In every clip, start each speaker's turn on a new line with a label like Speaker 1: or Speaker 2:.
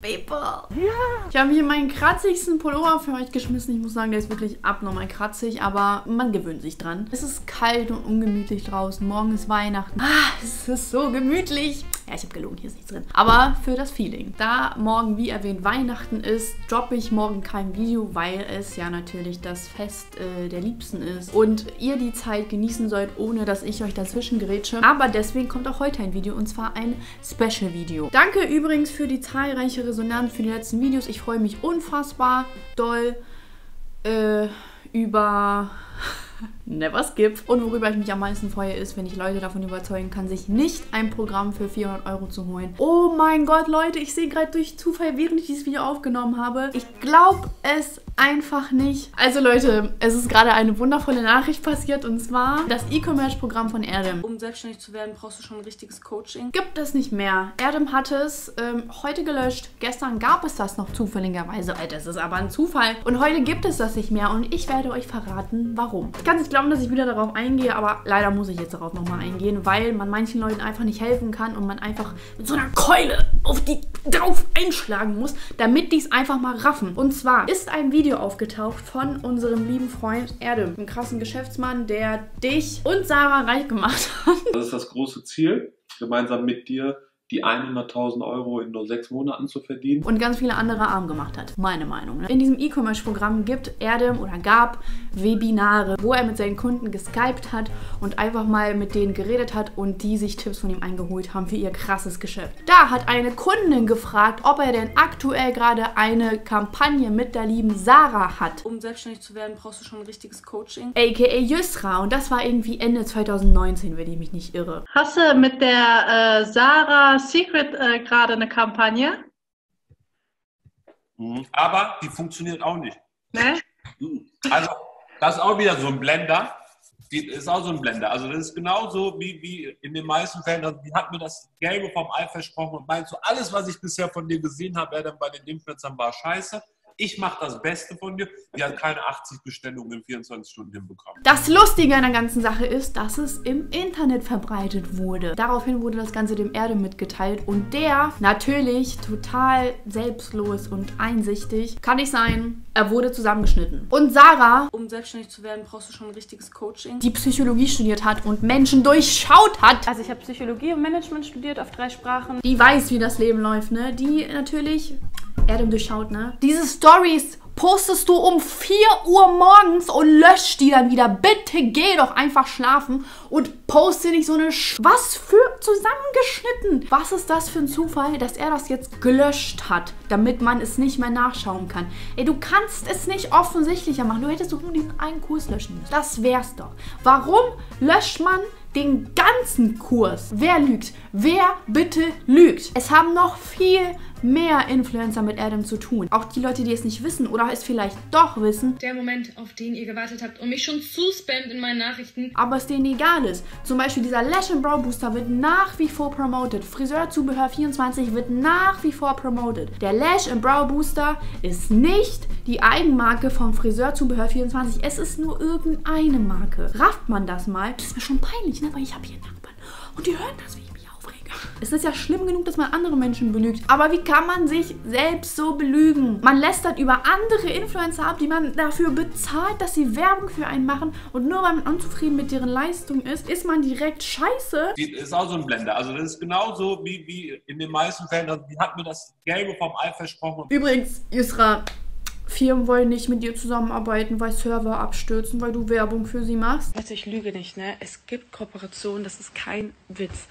Speaker 1: People. Ja. Ich habe hier meinen kratzigsten Pullover für euch geschmissen. Ich muss sagen, der ist wirklich abnormal kratzig, aber man gewöhnt sich dran. Es ist kalt und ungemütlich draußen. Morgen ist Weihnachten. Ah, es ist so gemütlich. Ja, ich habe gelogen, hier ist nichts drin. Aber für das Feeling. Da morgen, wie erwähnt, Weihnachten ist, droppe ich morgen kein Video, weil es ja natürlich das Fest äh, der Liebsten ist. Und ihr die Zeit genießen sollt, ohne dass ich euch dazwischen gerätsche. Aber deswegen kommt auch heute ein Video und zwar ein Special-Video. Danke übrigens für die zahlreiche Resonanz für die letzten Videos. Ich freue mich unfassbar doll äh, über never skip. Und worüber ich mich am meisten freue, ist, wenn ich Leute davon überzeugen kann, sich nicht ein Programm für 400 Euro zu holen. Oh mein Gott, Leute, ich sehe gerade durch Zufall, während ich dieses Video aufgenommen habe. Ich glaube es einfach nicht. Also Leute, es ist gerade eine wundervolle Nachricht passiert und zwar das E-Commerce-Programm von Erdem.
Speaker 2: Um selbstständig zu werden, brauchst du schon ein richtiges Coaching.
Speaker 1: Gibt es nicht mehr. Erdem hat es ähm, heute gelöscht. Gestern gab es das noch zufälligerweise. Alter, das ist aber ein Zufall. Und heute gibt es das nicht mehr und ich werde euch verraten, warum. Ich kann nicht glauben, dass ich wieder darauf eingehe, aber leider muss ich jetzt darauf nochmal eingehen, weil man manchen Leuten einfach nicht helfen kann und man einfach mit so einer Keule auf die drauf einschlagen muss, damit die es einfach mal raffen. Und zwar ist ein Video aufgetaucht von unserem lieben Freund Erde, einem krassen Geschäftsmann, der dich und Sarah reich gemacht hat.
Speaker 3: Das ist das große Ziel, gemeinsam mit dir die 100.000 Euro in nur sechs Monaten zu verdienen.
Speaker 1: Und ganz viele andere arm gemacht hat. Meine Meinung. Ne? In diesem E-Commerce-Programm gibt Erdem oder gab Webinare, wo er mit seinen Kunden geskypt hat und einfach mal mit denen geredet hat und die sich Tipps von ihm eingeholt haben für ihr krasses Geschäft. Da hat eine Kundin gefragt, ob er denn aktuell gerade eine Kampagne mit der lieben Sarah hat.
Speaker 2: Um selbstständig zu werden, brauchst du schon ein richtiges Coaching.
Speaker 1: AKA Yusra. Und das war irgendwie Ende 2019, wenn ich mich nicht irre.
Speaker 4: Hast du mit der äh, Sarah Secret äh, gerade eine Kampagne.
Speaker 5: Mhm. Aber die funktioniert auch nicht.
Speaker 4: Ne?
Speaker 5: Mhm. Also, das ist auch wieder so ein Blender. Die ist auch so ein Blender. Also, das ist genauso wie, wie in den meisten Fällen. Also, die hat mir das Gelbe vom Ei versprochen und meint so, alles, was ich bisher von dir gesehen habe, wer dann bei den Influencern war, scheiße ich mache das Beste von dir. Die hat keine 80 Bestellungen in 24 Stunden hinbekommen.
Speaker 1: Das Lustige an der ganzen Sache ist, dass es im Internet verbreitet wurde. Daraufhin wurde das Ganze dem Erde mitgeteilt und der natürlich total selbstlos und einsichtig, kann nicht sein, er wurde zusammengeschnitten. Und Sarah,
Speaker 2: um selbstständig zu werden, brauchst du schon ein richtiges Coaching.
Speaker 1: Die Psychologie studiert hat und Menschen durchschaut hat.
Speaker 2: Also ich habe Psychologie und Management studiert auf drei Sprachen.
Speaker 1: Die weiß, wie das Leben läuft, ne? Die natürlich Erdem durchschaut, ne? Diese Stories postest du um 4 Uhr morgens und löscht die dann wieder. Bitte geh doch einfach schlafen und poste nicht so eine Sch Was für zusammengeschnitten? Was ist das für ein Zufall, dass er das jetzt gelöscht hat, damit man es nicht mehr nachschauen kann? Ey, du kannst es nicht offensichtlicher machen. Du hättest doch nur diesen einen Kurs löschen müssen. Das wär's doch. Warum löscht man den ganzen Kurs. Wer lügt? Wer bitte lügt? Es haben noch viel mehr Influencer mit Adam zu tun. Auch die Leute, die es nicht wissen oder es vielleicht doch wissen.
Speaker 2: Der Moment, auf den ihr gewartet habt und mich schon zuspammt in meinen Nachrichten.
Speaker 1: Aber es denen egal ist. Zum Beispiel dieser Lash and Brow Booster wird nach wie vor promoted. Friseurzubehör 24 wird nach wie vor promoted. Der Lash and Brow Booster ist nicht die Eigenmarke vom Friseurzubehör 24. Es ist nur irgendeine Marke. Rafft man das mal? Das ist mir schon peinlich, ne? Weil ich habe hier Nachbarn und die hören das, wie ich mich aufrege. Es ist ja schlimm genug, dass man andere Menschen belügt. Aber wie kann man sich selbst so belügen? Man lästert über andere Influencer ab, die man dafür bezahlt, dass sie Werbung für einen machen. Und nur weil man unzufrieden mit deren Leistung ist, ist man direkt scheiße.
Speaker 5: Die ist auch so ein Blender. Also das ist genauso wie, wie in den meisten Fällen. Also die hat mir das Gelbe vom Ei versprochen.
Speaker 1: Übrigens, Yusra, Firmen wollen nicht mit dir zusammenarbeiten, weil Server abstürzen, weil du Werbung für sie machst.
Speaker 2: Also ich lüge nicht, ne? Es gibt Kooperationen, das ist kein Witz.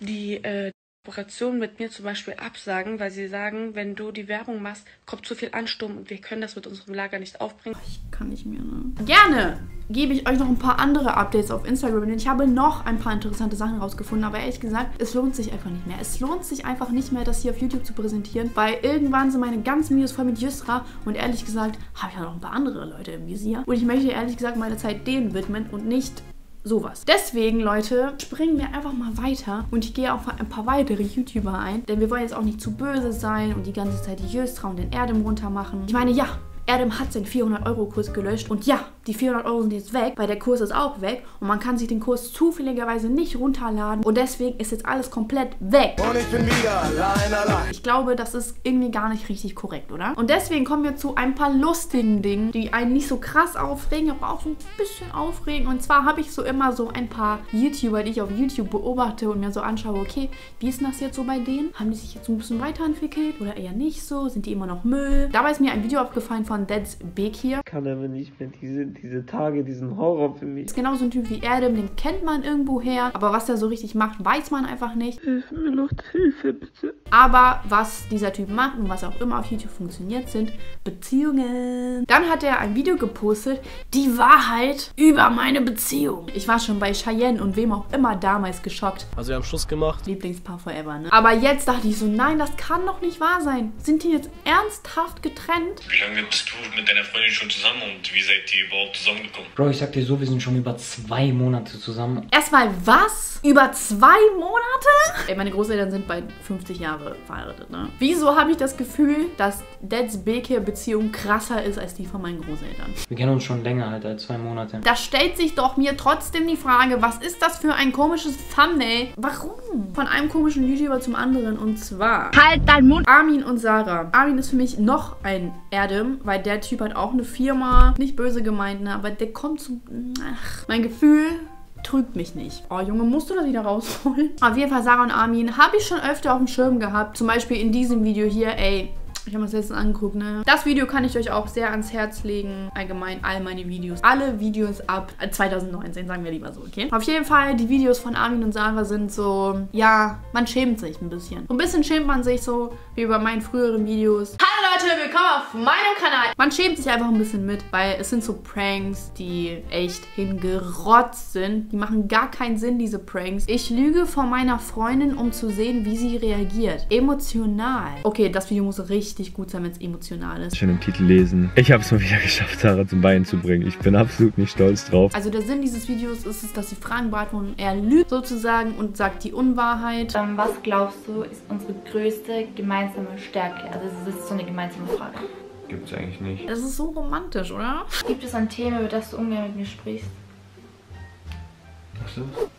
Speaker 2: Die äh, Kooperation mit mir zum Beispiel absagen, weil sie sagen, wenn du die Werbung machst, kommt zu viel Ansturm und wir können das mit unserem Lager nicht aufbringen.
Speaker 1: Ich kann nicht mehr, ne? Gerne gebe ich euch noch ein paar andere Updates auf Instagram, denn ich habe noch ein paar interessante Sachen rausgefunden, aber ehrlich gesagt, es lohnt sich einfach nicht mehr. Es lohnt sich einfach nicht mehr, das hier auf YouTube zu präsentieren, weil irgendwann sind meine ganzen Videos voll mit Yusra und ehrlich gesagt habe ich ja noch ein paar andere Leute im Visier und ich möchte ehrlich gesagt meine Zeit denen widmen und nicht sowas. Deswegen, Leute, springen wir einfach mal weiter und ich gehe auf ein paar weitere YouTuber ein, denn wir wollen jetzt auch nicht zu böse sein und die ganze Zeit die Jöstra und den Erdem runter machen. Ich meine, ja, Erdem hat seinen 400-Euro-Kurs gelöscht und ja, die 400 Euro sind jetzt weg, weil der Kurs ist auch weg und man kann sich den Kurs zufälligerweise nicht runterladen und deswegen ist jetzt alles komplett weg.
Speaker 6: Und ich bin wieder allein, allein.
Speaker 1: Ich glaube, das ist irgendwie gar nicht richtig korrekt, oder? Und deswegen kommen wir zu ein paar lustigen Dingen, die einen nicht so krass aufregen, aber auch so ein bisschen aufregen. Und zwar habe ich so immer so ein paar YouTuber, die ich auf YouTube beobachte und mir so anschaue, okay, wie ist denn das jetzt so bei denen? Haben die sich jetzt so ein bisschen weiterentwickelt oder eher nicht so? Sind die immer noch Müll? Dabei ist mir ein Video aufgefallen von Dead's Big hier.
Speaker 7: kann aber nicht mehr diese, diese Tage, diesen Horror für mich.
Speaker 1: Ist genau so ein Typ wie Adam, den kennt man irgendwo her, aber was er so richtig macht, weiß man einfach nicht.
Speaker 7: Hilf mir, Leute, Hilfe bitte.
Speaker 1: Aber was dieser Typ macht und was auch immer auf YouTube funktioniert, sind Beziehungen. Dann hat er ein Video gepostet, die Wahrheit über meine Beziehung. Ich war schon bei Cheyenne und wem auch immer damals geschockt.
Speaker 8: Also wir haben Schluss gemacht.
Speaker 1: Lieblingspaar forever, ne? Aber jetzt dachte ich so, nein, das kann doch nicht wahr sein. Sind die jetzt ernsthaft getrennt?
Speaker 9: Wie lange bist du mit deiner Freundin schon zusammen und wie seid ihr überhaupt zusammengekommen?
Speaker 10: Bro, ich sag dir so, wir sind schon über zwei Monate zusammen.
Speaker 1: Erstmal was? Über zwei Monate? Ey, meine Großeltern sind bei 50 Jahre verheiratet, ne? Wieso habe ich das Gefühl, dass Dads Bekir-Beziehung krasser ist als die von meinen Großeltern?
Speaker 10: Wir kennen uns schon länger halt als zwei Monate.
Speaker 1: Da stellt sich doch mir trotzdem die Frage, was ist das für ein komisches Thumbnail? Warum? Von einem komischen YouTuber zum anderen und zwar
Speaker 4: Halt dein Mund!
Speaker 1: Armin und Sarah. Armin ist für mich noch ein Erdem, weil der Typ hat auch eine Firma. Nicht böse gemeint, ne? Aber der kommt zu. Ach, mein Gefühl trügt mich nicht. Oh, Junge, musst du das wieder rausholen? Auf jeden Fall, Sarah und Armin habe ich schon öfter auf dem Schirm gehabt. Zum Beispiel in diesem Video hier, ey. Ich habe mir das letztens angeguckt, ne? Das Video kann ich euch auch sehr ans Herz legen. Allgemein all meine Videos. Alle Videos ab 2019, sagen wir lieber so, okay? Auf jeden Fall, die Videos von Armin und Sarah sind so, ja, man schämt sich ein bisschen. So ein bisschen schämt man sich so, wie bei meinen früheren Videos. Hallo Leute, willkommen auf meinem Kanal. Man schämt sich einfach ein bisschen mit, weil es sind so Pranks, die echt hingerotzt sind. Die machen gar keinen Sinn, diese Pranks. Ich lüge vor meiner Freundin, um zu sehen, wie sie reagiert. Emotional. Okay, das Video muss richtig gut sein, wenn es emotional ist.
Speaker 11: Schon im Titel lesen. Ich habe es mal wieder geschafft, Sarah zum Weinen zu bringen. Ich bin absolut nicht stolz drauf.
Speaker 1: Also der Sinn dieses Videos ist es, dass sie Fragen beantworten. Er lügt sozusagen und sagt die Unwahrheit.
Speaker 12: Ähm, was glaubst du, ist unsere größte gemeinsame Stärke? Also es ist so eine gemeinsame Frage.
Speaker 11: Gibt's eigentlich nicht.
Speaker 1: Das ist so romantisch, oder?
Speaker 12: Gibt es ein Thema, über das du ungern mit mir sprichst?
Speaker 11: Was ist?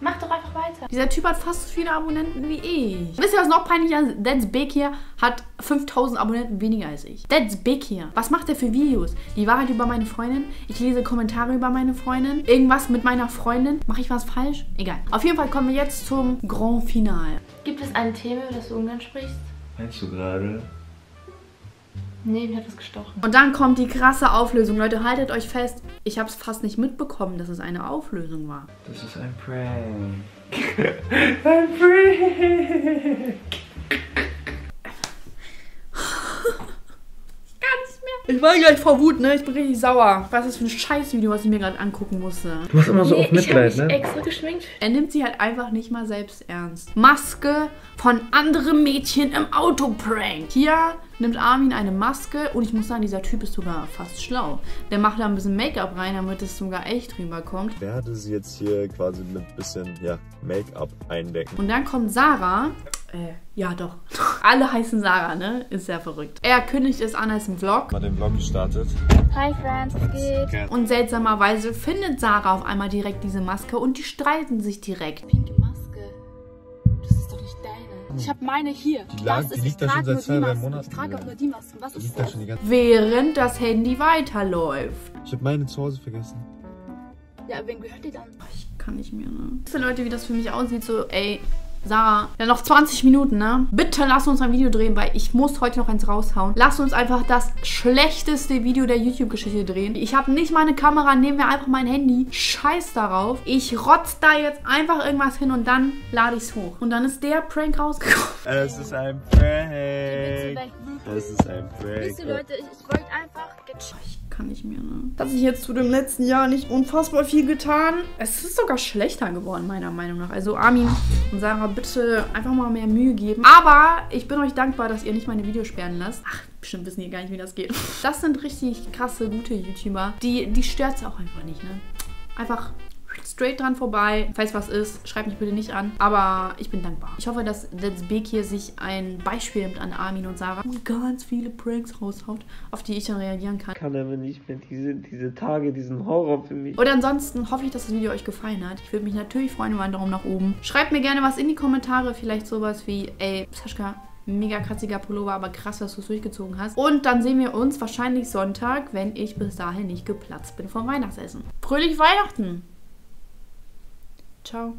Speaker 12: Mach doch einfach weiter.
Speaker 1: Dieser Typ hat fast so viele Abonnenten wie ich. Wisst ihr, was noch peinlicher ist? That's Big hier hat 5000 Abonnenten weniger als ich. That's Big hier. Was macht er für Videos? Die Wahrheit über meine Freundin? Ich lese Kommentare über meine Freundin? Irgendwas mit meiner Freundin? Mache ich was falsch? Egal. Auf jeden Fall kommen wir jetzt zum Grand Finale.
Speaker 12: Gibt es ein Thema, über das du ungern sprichst?
Speaker 11: Meinst du gerade?
Speaker 12: Nee, mir hat was gestochen.
Speaker 1: Und dann kommt die krasse Auflösung. Leute, haltet euch fest. Ich habe es fast nicht mitbekommen, dass es eine Auflösung war.
Speaker 11: Das ist ein Prank.
Speaker 1: ein Prank. Ich war gleich vor Wut, ne? Ich bin richtig sauer. Was ist das für ein Scheißvideo, was ich mir gerade angucken musste?
Speaker 11: Du hast immer so auf Mitleid,
Speaker 12: ich hab
Speaker 11: ne?
Speaker 12: mich extra geschminkt.
Speaker 1: Er nimmt sie halt einfach nicht mal selbst ernst. Maske von anderen Mädchen im Autoprank. Hier nimmt Armin eine Maske und ich muss sagen, dieser Typ ist sogar fast schlau. Der macht da ein bisschen Make-up rein, damit es sogar echt rüberkommt.
Speaker 13: Ich werde sie jetzt hier quasi mit ein bisschen ja, Make-up eindecken.
Speaker 1: Und dann kommt Sarah. Äh, ja doch. Alle heißen Sarah, ne? Ist sehr verrückt. Er kündigt es an als ein Vlog.
Speaker 13: Mal den Vlog gestartet.
Speaker 12: Hi Friends, was geht?
Speaker 1: Und seltsamerweise findet Sarah auf einmal direkt diese Maske und die streiten sich direkt.
Speaker 12: Pinke Ich habe meine hier.
Speaker 13: Die, lag, die liegt da schon seit zwei, drei Monaten.
Speaker 12: Ich trage auch nur die Maske. Was
Speaker 13: Die
Speaker 12: ist
Speaker 13: liegt da
Speaker 12: das?
Speaker 13: schon die ganze
Speaker 1: Während das Handy weiterläuft.
Speaker 13: Ich habe meine zu Hause vergessen.
Speaker 12: Ja, wen gehört die dann?
Speaker 1: Ich kann nicht mehr, ne? Wisst ihr, Leute, wie das für mich aussieht? So, ey, Sarah, ja, noch 20 Minuten, ne? Bitte lass uns ein Video drehen, weil ich muss heute noch eins raushauen. Lass uns einfach das schlechteste Video der YouTube-Geschichte drehen. Ich habe nicht meine Kamera, nehmen wir einfach mein Handy. Scheiß darauf. Ich rotz da jetzt einfach irgendwas hin und dann lade ich es hoch. Und dann ist der Prank rausgekommen.
Speaker 13: Es ist ein Prank. Es ist ein Prank.
Speaker 12: Wisst ihr Leute, ich, ich wollte einfach...
Speaker 1: Ich kann nicht mehr, ne? Hat sich jetzt zu dem letzten Jahr nicht unfassbar viel getan. Es ist sogar schlechter geworden, meiner Meinung nach. Also Armin und Sarah, bitte einfach mal mehr Mühe geben. Aber ich bin euch dankbar, dass ihr nicht meine Videos sperren lasst. Ach, bestimmt wissen die gar nicht, wie das geht. Das sind richtig krasse, gute YouTuber. Die, die stört es auch einfach nicht, ne? Einfach straight dran vorbei. Falls was ist, schreibt mich bitte nicht an. Aber ich bin dankbar. Ich hoffe, dass Let's Big hier sich ein Beispiel nimmt an Armin und Sarah und ganz viele Pranks raushaut, auf die ich dann reagieren kann.
Speaker 7: Kann aber nicht mehr diese, diese Tage, diesen Horror für mich.
Speaker 1: Und ansonsten hoffe ich, dass das Video euch gefallen hat. Ich würde mich natürlich freuen über einen Daumen nach oben. Schreibt mir gerne was in die Kommentare. Vielleicht sowas wie, ey, Sascha, mega kratziger Pullover, aber krass, dass du es durchgezogen hast. Und dann sehen wir uns wahrscheinlich Sonntag, wenn ich bis dahin nicht geplatzt bin vom Weihnachtsessen. Fröhlich Weihnachten! Ciao.